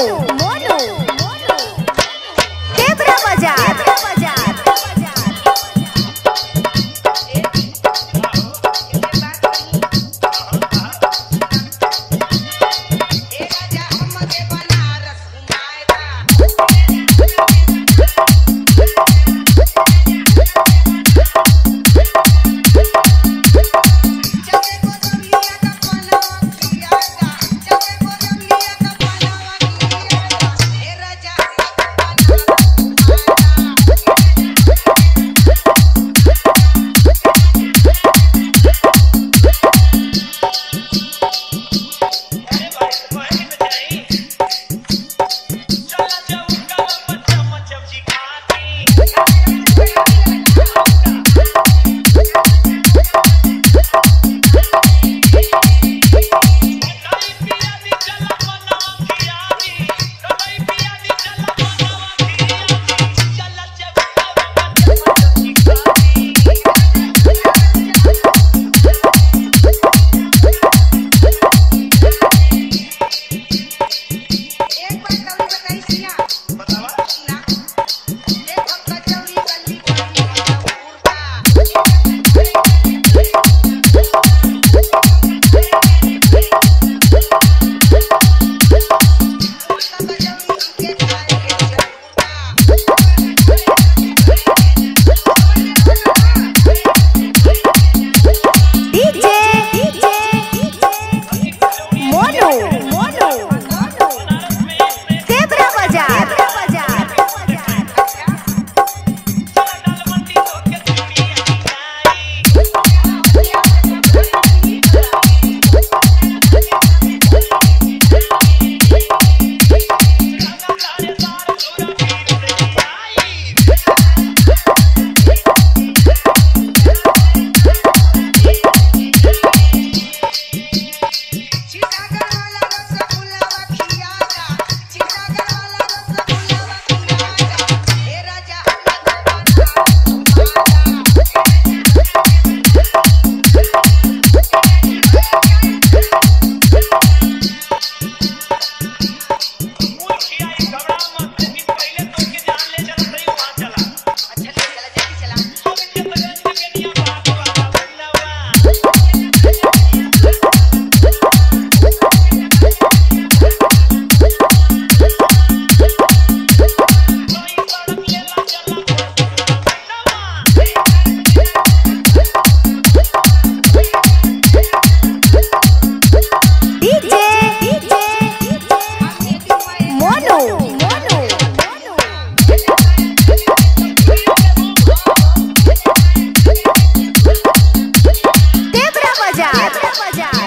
मोनू मोनू केबरा बजा मज़ा